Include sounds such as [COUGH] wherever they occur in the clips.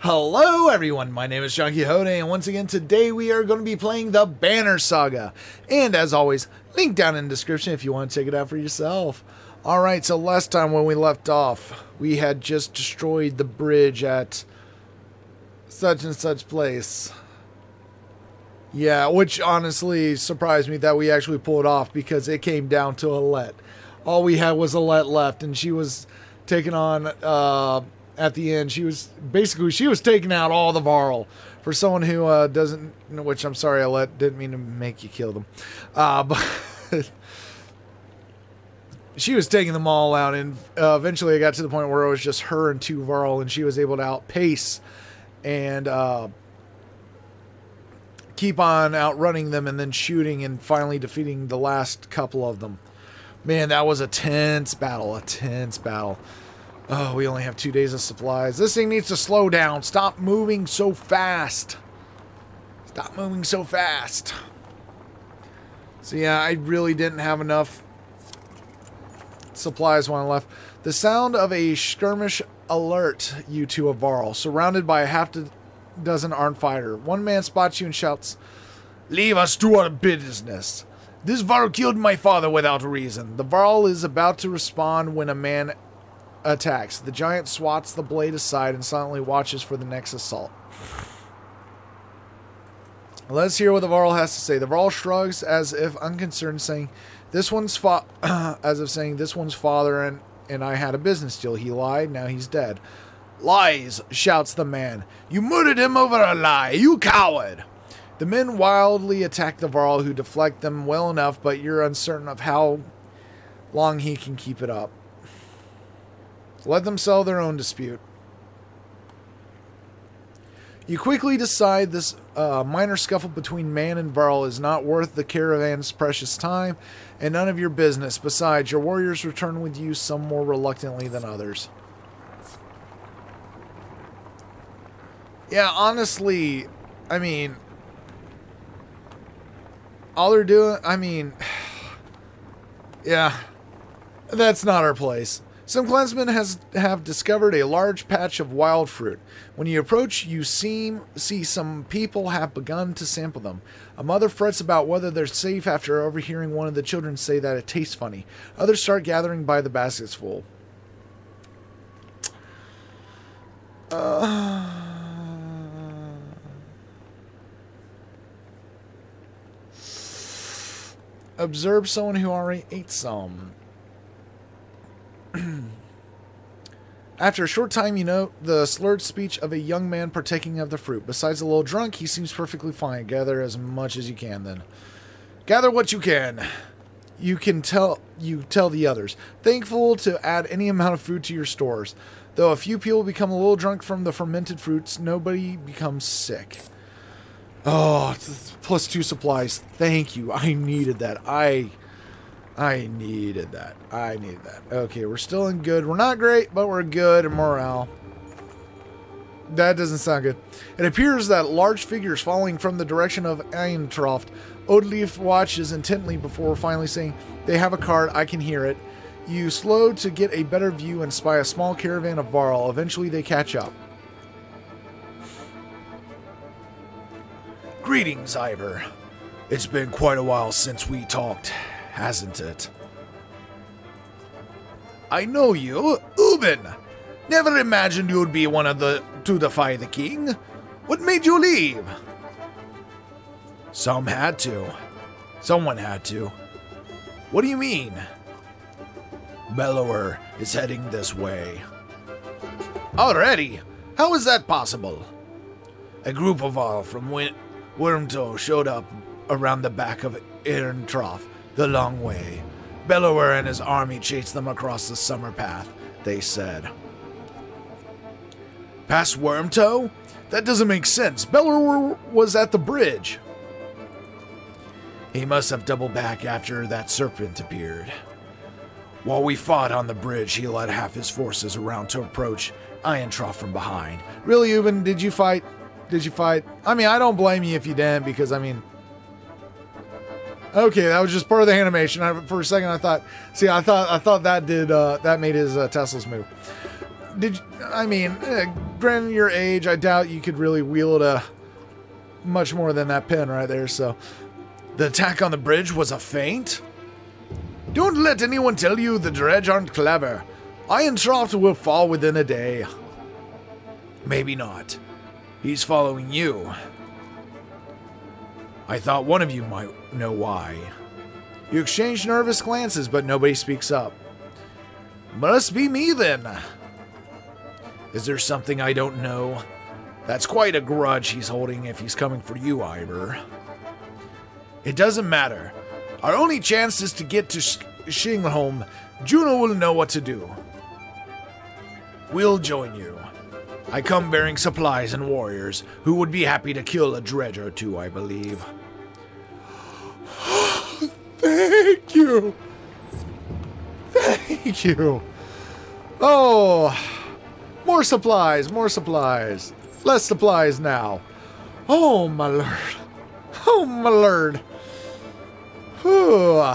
Hello everyone, my name is John Quixote, and once again today we are going to be playing the Banner Saga. And as always, link down in the description if you want to check it out for yourself. Alright, so last time when we left off, we had just destroyed the bridge at such and such place. Yeah, which honestly surprised me that we actually pulled off because it came down to Alette. All we had was Alette left, and she was taking on uh, at the end, she was basically she was taking out all the Varl. For someone who uh, doesn't, which I'm sorry, I let didn't mean to make you kill them, uh, [LAUGHS] but she was taking them all out, and uh, eventually I got to the point where it was just her and two Varl, and she was able to outpace and uh, keep on outrunning them, and then shooting and finally defeating the last couple of them. Man, that was a tense battle, a tense battle. Oh, we only have two days of supplies. This thing needs to slow down. Stop moving so fast. Stop moving so fast. So yeah, I really didn't have enough supplies when I left. The sound of a skirmish alert you to a Varl, surrounded by a half dozen armed fighter. One man spots you and shouts, Leave us to our business. This Varl killed my father without reason. The Varl is about to respond when a man attacks. The giant swats the blade aside and silently watches for the next assault. Let's hear what the Varl has to say. The Varl shrugs as if unconcerned, saying, "This one's fa- [CLEARS THROAT] as if saying this one's father and and I had a business deal. He lied. Now he's dead." Lies! shouts the man. You murdered him over a lie. You coward! The men wildly attack the Varl, who deflect them well enough, but you're uncertain of how long he can keep it up. Let them settle their own dispute. You quickly decide this uh, minor scuffle between man and Varl is not worth the caravan's precious time and none of your business. Besides, your warriors return with you some more reluctantly than others. Yeah, honestly, I mean, all they're doing, I mean, [SIGHS] yeah, that's not our place. Some clansmen has have discovered a large patch of wild fruit. When you approach, you seem see some people have begun to sample them. A mother frets about whether they're safe after overhearing one of the children say that it tastes funny. Others start gathering by the baskets full. Uh, observe someone who already ate some. [CLEARS THROAT] After a short time, you note the slurred speech of a young man partaking of the fruit. Besides a little drunk, he seems perfectly fine. Gather as much as you can, then. Gather what you can. You can tell you tell the others. Thankful to add any amount of food to your stores. Though a few people become a little drunk from the fermented fruits, nobody becomes sick. Oh, plus two supplies. Thank you. I needed that. I I needed that. I needed that. Okay, we're still in good. We're not great, but we're good in morale. That doesn't sound good. It appears that large figures falling from the direction of Eintroft. Oddleif watches intently before finally saying, They have a card, I can hear it. You slow to get a better view and spy a small caravan of Varl. Eventually they catch up. Greetings, Iver. It's been quite a while since we talked hasn't it? I know you, Ubin. Never imagined you'd be one of the to defy the king. What made you leave? Some had to. Someone had to. What do you mean? Bellower is heading this way. Already? How is that possible? A group of all from Win- Wormtoe showed up around the back of Irontrough the long way. Bellower and his army chased them across the summer path, they said. Past Wormtoe? That doesn't make sense. Bellower was at the bridge. He must have doubled back after that serpent appeared. While we fought on the bridge, he led half his forces around to approach Irontrough from behind. Really, Ubin, did you fight? Did you fight? I mean, I don't blame you if you didn't, because, I mean, Okay, that was just part of the animation. I, for a second, I thought, see, I thought, I thought that did, uh, that made his uh, Tesla's move. did I mean, eh, granted your age, I doubt you could really wield a much more than that pin right there. So, the attack on the bridge was a feint. Don't let anyone tell you the dredge aren't clever. Irontroft will fall within a day. Maybe not. He's following you. I thought one of you might know why. You exchange nervous glances, but nobody speaks up. Must be me then. Is there something I don't know? That's quite a grudge he's holding if he's coming for you, Iver. It doesn't matter. Our only chance is to get to Sh- Shingholm. Juno will know what to do. We'll join you. I come bearing supplies and warriors who would be happy to kill a dredge or two, I believe. Thank you. Thank you. Oh, more supplies, more supplies. Less supplies now. Oh, my lord. Oh, my lord. Whew.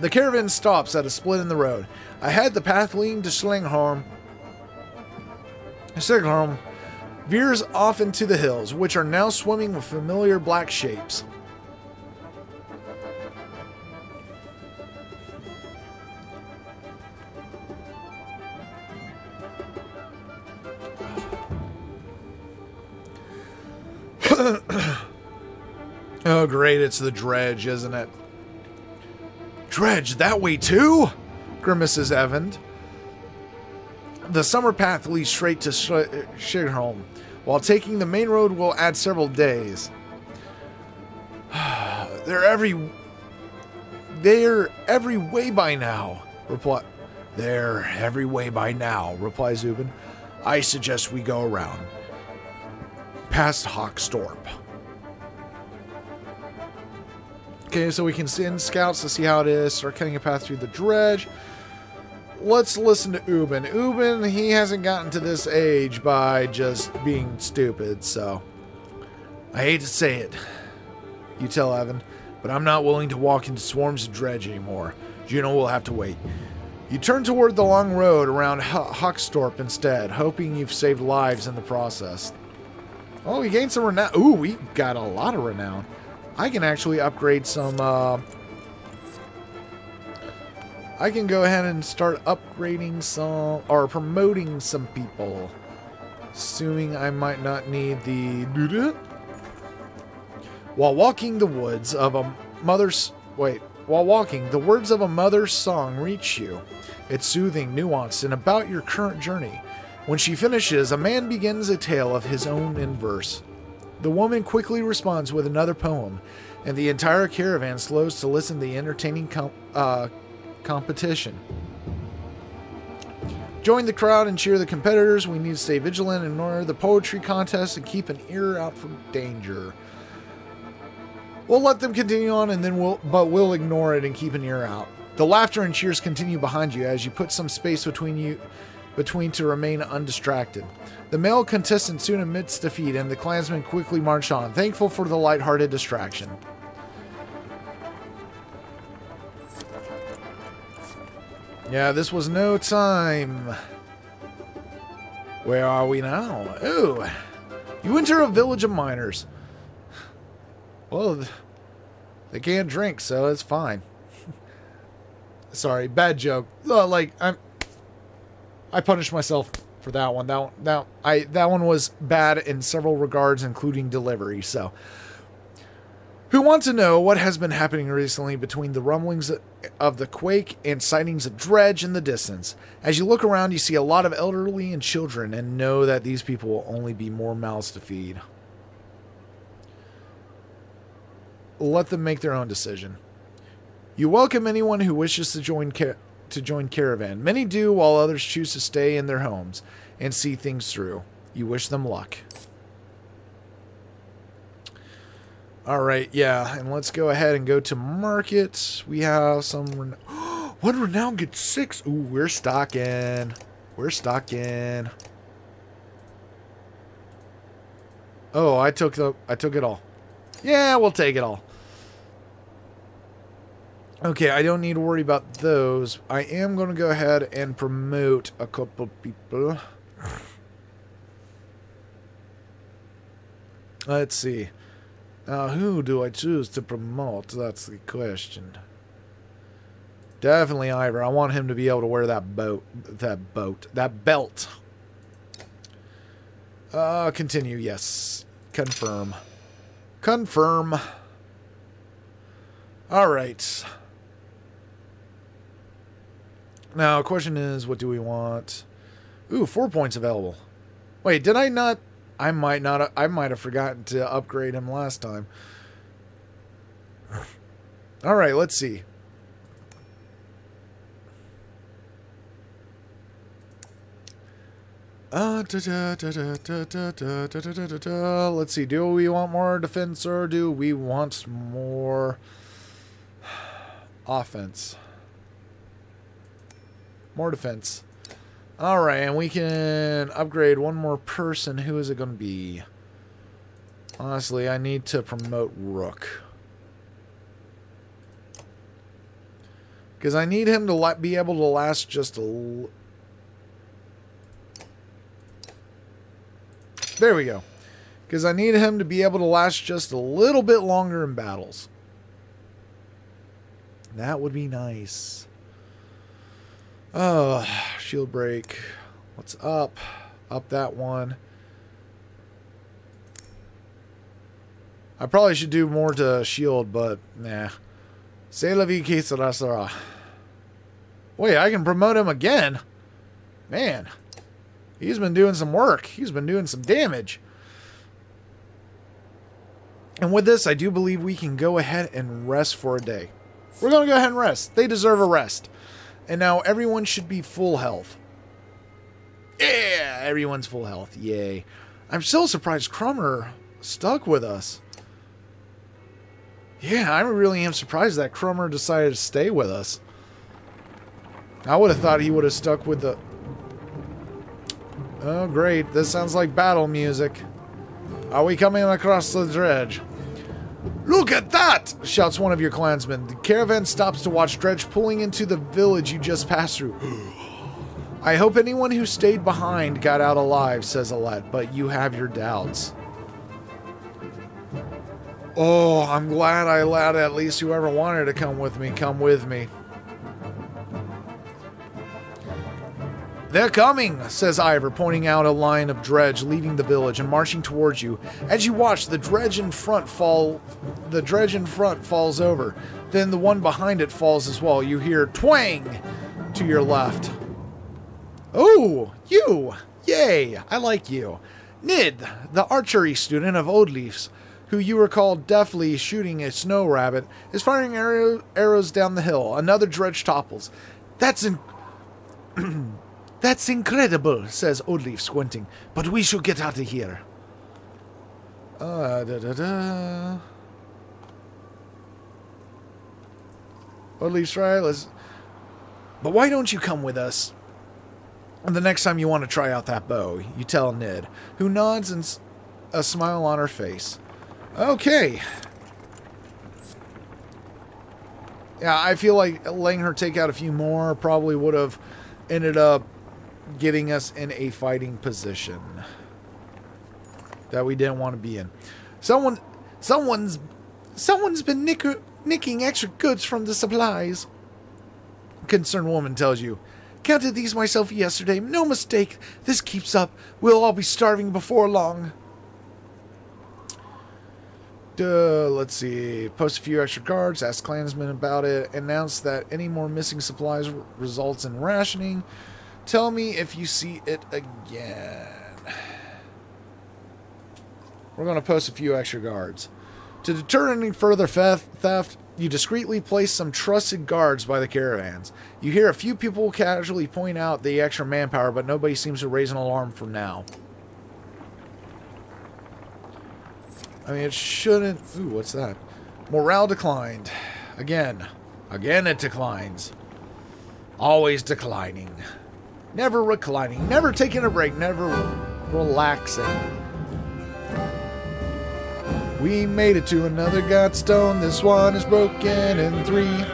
The caravan stops at a split in the road. I had the path leading to Schlingholm Siglholm veers off into the hills, which are now swimming with familiar black shapes. Oh, great, it's the dredge, isn't it? Dredge, that way too? grimaces Evan. The summer path leads straight to Shigholm, while taking the main road will add several days. [SIGHS] they're every they're every way by now. Reply They're every way by now, replies Ubin. I suggest we go around. Past Hawkstorp. Okay, so we can send scouts to see how it is, start cutting a path through the dredge let's listen to Ubin. Ubin, he hasn't gotten to this age by just being stupid, so. I hate to say it, you tell Evan, but I'm not willing to walk into swarms of dredge anymore. Juno will have to wait. You turn toward the long road around Hawkstorp instead, hoping you've saved lives in the process. Oh, we gained some renown. Ooh, we got a lot of renown. I can actually upgrade some uh, I can go ahead and start upgrading some, or promoting some people. Assuming I might not need the... While walking the woods of a mother's... Wait. While walking, the words of a mother's song reach you. It's soothing, nuanced, and about your current journey. When she finishes, a man begins a tale of his own in verse. The woman quickly responds with another poem, and the entire caravan slows to listen to the entertaining uh, competition. Join the crowd and cheer the competitors. We need to stay vigilant and honor the poetry contest and keep an ear out for danger. We'll let them continue on and then we'll but we'll ignore it and keep an ear out. The laughter and cheers continue behind you as you put some space between you between to remain undistracted. The male contestant soon admits defeat and the clansmen quickly march on, thankful for the light-hearted distraction. Yeah, this was no time. Where are we now? Oh, you enter a village of miners. Well, they can't drink, so it's fine. [LAUGHS] Sorry, bad joke. Uh, like I'm, I punished myself for that one. That that I that one was bad in several regards, including delivery. So who want to know what has been happening recently between the rumblings of the quake and sightings of dredge in the distance. As you look around, you see a lot of elderly and children and know that these people will only be more mouths to feed. Let them make their own decision. You welcome anyone who wishes to join to join Caravan. Many do, while others choose to stay in their homes and see things through. You wish them luck. All right, yeah, and let's go ahead and go to market. We have some. Ren One [GASPS] renown gets six. Ooh, we're stocking. We're stocking. Oh, I took the. I took it all. Yeah, we'll take it all. Okay, I don't need to worry about those. I am going to go ahead and promote a couple people. Let's see. Now, who do I choose to promote? That's the question. Definitely Iver. I want him to be able to wear that boat, that boat, that belt. Uh, continue. Yes. Confirm. Confirm. All right. Now, question is, what do we want? Ooh, four points available. Wait, did I not? I might not. I might have forgotten to upgrade him last time. All right, let's see. Uh, Let's see. Do we want more defense or do we want more offense? More defense. All right, and we can upgrade one more person. Who is it going to be? Honestly, I need to promote Rook. Because I need him to be able to last just a There we go. Because I need him to be able to last just a little bit longer in battles. That would be nice. Oh, shield break. What's up? Up that one. I probably should do more to shield, but nah. C'est la vie qui sera. Wait, I can promote him again? Man. He's been doing some work. He's been doing some damage. And with this, I do believe we can go ahead and rest for a day. We're going to go ahead and rest. They deserve a rest. And now everyone should be full health. Yeah, everyone's full health. Yay. I'm still surprised Krummr stuck with us. Yeah, I really am surprised that Krummr decided to stay with us. I would have thought he would have stuck with the Oh, great. This sounds like battle music. Are we coming across the dredge? Look at that! shouts one of your clansmen. The caravan stops to watch Dredge pulling into the village you just passed through. I hope anyone who stayed behind got out alive, says Alette, but you have your doubts. Oh, I'm glad I let at least whoever wanted to come with me come with me. They're coming, says Iver, pointing out a line of dredge leaving the village and marching towards you. As you watch, the dredge in front fall the dredge in front falls over. Then the one behind it falls as well. You hear twang to your left. Oh, you! Yay! I like you. Nid, the archery student of Oddleif's, who you recall deftly shooting a snow rabbit, is firing arrow, arrows down the hill. Another dredge topples. That's in [CLEARS THROAT] That's incredible, says Oddleif, squinting. But we should get out of here. Uh, da da da. Oddleif's right, let's... But why don't you come with us? And the next time you want to try out that bow, you tell Ned, who nods and a smile on her face. Okay. Yeah, I feel like letting her take out a few more probably would have ended up getting us in a fighting position that we didn't want to be in. Someone, someone's, someone's been nick nicking extra goods from the supplies. Concerned woman tells you, counted these myself yesterday. No mistake. This keeps up. We'll all be starving before long. Duh, let's see. Post a few extra guards, ask clansmen about it, announce that any more missing supplies results in rationing. Tell me if you see it again. We're going to post a few extra guards. To deter any further theft, you discreetly place some trusted guards by the caravans. You hear a few people casually point out the extra manpower, but nobody seems to raise an alarm for now. I mean, it shouldn't... Ooh, what's that? Morale declined. Again. Again it declines. Always declining. Never reclining, never taking a break, never relaxing. We made it to another godstone. This one is broken in three.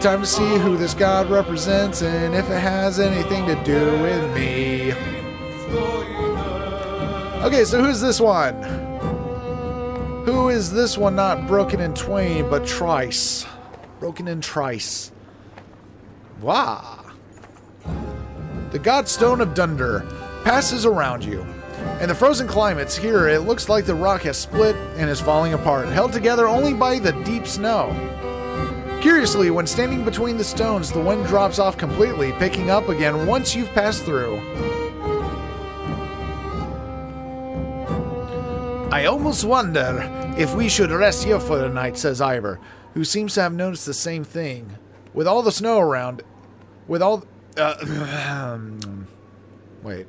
Time to see who this god represents and if it has anything to do with me. Okay, so who's this one? Who is this one not broken in twain but trice? Broken in trice. Wow. The god stone of Dundr passes around you. In the frozen climates here, it looks like the rock has split and is falling apart, held together only by the deep snow. Curiously, when standing between the stones, the wind drops off completely, picking up again once you've passed through. I almost wonder if we should rest here for the night, says Iver, who seems to have noticed the same thing. With all the snow around, with all. Uh, [CLEARS THROAT] wait.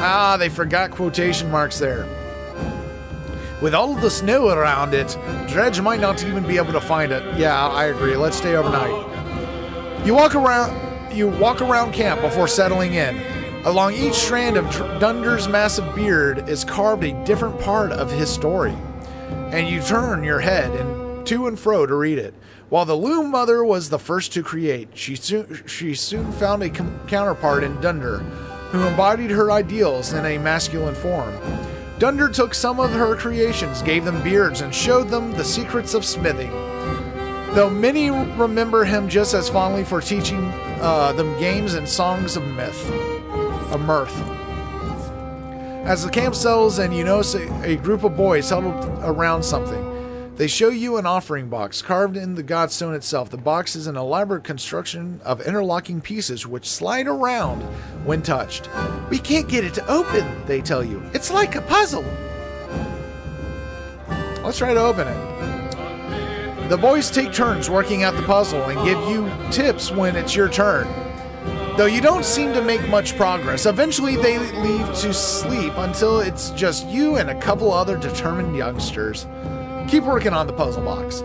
Ah, they forgot quotation marks there. With all the snow around it, Dredge might not even be able to find it. Yeah, I agree. Let's stay overnight. You walk around you walk around camp before settling in. Along each strand of Dundr's massive beard is carved a different part of his story. And you turn your head and to and fro to read it. While the Loom Mother was the first to create, she soon, she soon found a counterpart in Dundr, who embodied her ideals in a masculine form. Dundr took some of her creations, gave them beards, and showed them the secrets of smithing. Though many remember him just as fondly for teaching uh, them games and songs of myth, of mirth. As the camp settles and you notice a, a group of boys huddled around something, they show you an offering box carved in the godstone itself. The box is an elaborate construction of interlocking pieces which slide around when touched. We can't get it to open, they tell you. It's like a puzzle. Let's try to open it. The boys take turns working out the puzzle and give you tips when it's your turn. Though you don't seem to make much progress, eventually they leave to sleep until it's just you and a couple other determined youngsters. Keep working on the puzzle box.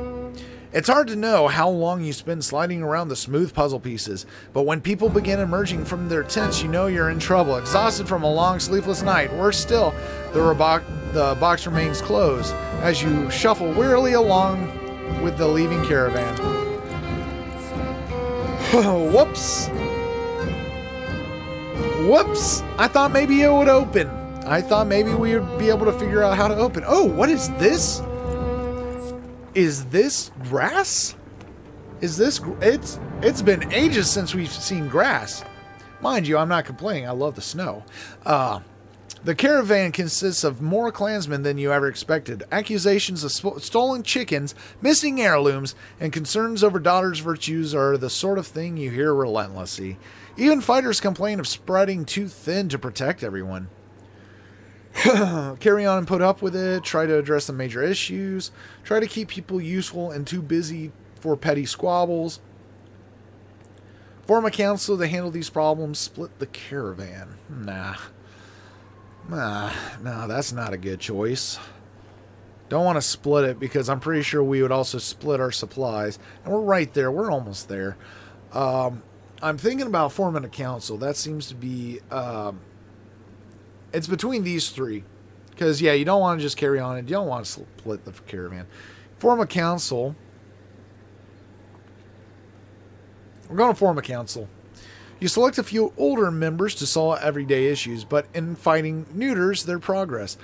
It's hard to know how long you spend sliding around the smooth puzzle pieces, but when people begin emerging from their tents, you know you're in trouble. Exhausted from a long, sleepless night, worse still, the, the box remains closed as you shuffle wearily along with the leaving caravan. [SIGHS] Whoops! Whoops! I thought maybe it would open. I thought maybe we would be able to figure out how to open. Oh, what is this? Is this grass? Is this it's it's been ages since we've seen grass. Mind you, I'm not complaining. I love the snow. Uh, the caravan consists of more clansmen than you ever expected. Accusations of stolen chickens, missing heirlooms, and concerns over daughters' virtues are the sort of thing you hear relentlessly. Even fighters complain of spreading too thin to protect everyone. [COUGHS] carry on and put up with it, try to address the major issues, try to keep people useful and too busy for petty squabbles. Form a council to handle these problems, split the caravan. Nah. Nah, nah, that's not a good choice. Don't want to split it because I'm pretty sure we would also split our supplies. And we're right there. We're almost there. Um, I'm thinking about forming a council. That seems to be um, it's between these three. Because, yeah, you don't want to just carry on and you don't want to split the caravan. Form a council. We're going to form a council. You select a few older members to solve everyday issues, but in fighting neuters their progress.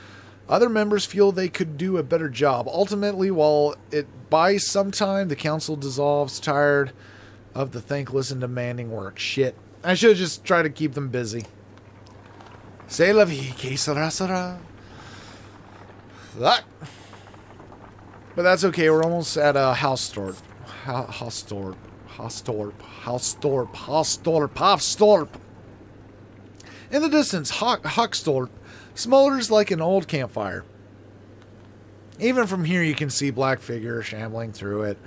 Other members feel they could do a better job. Ultimately, while it buys some time, the council dissolves, tired of the thankless and demanding work. Shit. I should just try to keep them busy. C'est la vie qui sera sera. That. But that's okay. We're almost at a uh, House Haustorp. Haustorp. Haustorp. Haustorp. Haustorp. In the distance, Huckstorp smolders like an old campfire. Even from here, you can see black figure shambling through it.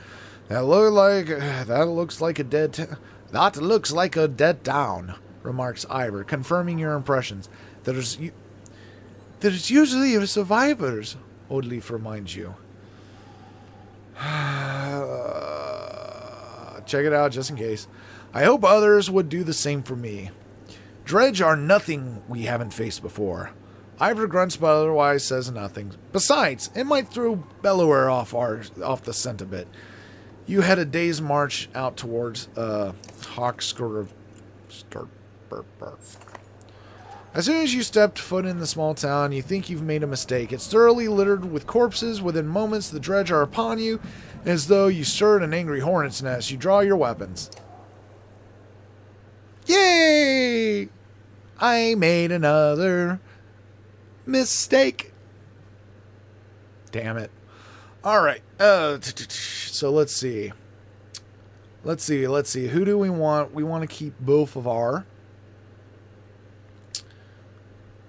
That look like that looks like a dead. that looks like a dead town. Remarks Iver, confirming your impressions. There's there's usually survivors, Oddleif reminds you. [SIGHS] Check it out just in case. I hope others would do the same for me. Dredge are nothing we haven't faced before. Ivor grunts but otherwise says nothing. Besides, it might throw Bellower off our off the scent a bit. You had a day's march out towards uh, Hawkscurve. As soon as you stepped foot in the small town, you think you've made a mistake. It's thoroughly littered with corpses. Within moments, the dredge are upon you, as though you stirred an angry hornet's nest. You draw your weapons. Yay! I made another mistake. Damn it. All right. Uh, so let's see. Let's see. Let's see. Who do we want? We want to keep both of our.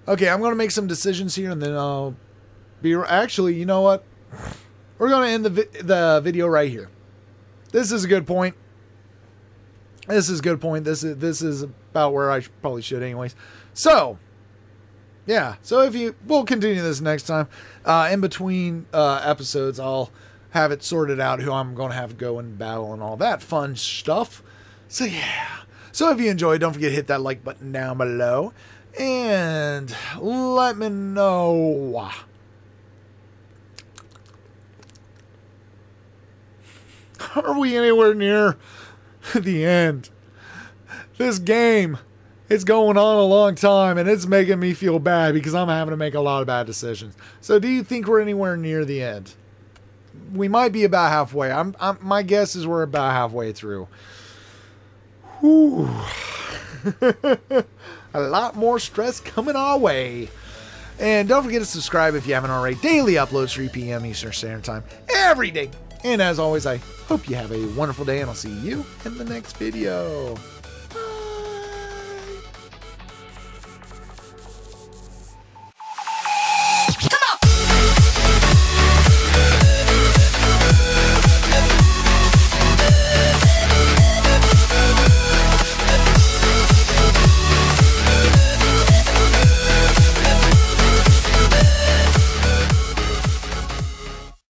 Okay, I'm going to make some decisions here, and then I'll be. Actually, you know what? We're going to end the vi- the video right here. This is a good point. This is a good point. This is this is about where I probably should, anyways. So, yeah. So if you, we'll continue this next time. Uh, in between uh, episodes, I'll have it sorted out who I'm going to have to go and battle and all that fun stuff. So yeah. So if you enjoyed, don't forget to hit that like button down below and let me know. Are we anywhere near the end? This game, it's going on a long time and it's making me feel bad because I'm having to make a lot of bad decisions. So, do you think we're anywhere near the end? We might be about halfway. I'm, I'm my guess is we're about halfway through. Whew. [LAUGHS] a lot more stress coming our way. And don't forget to subscribe if you haven't already. Daily uploads 3 p.m. Eastern Standard Time every day. And as always, I hope you have a wonderful day, and I'll see you in the next video.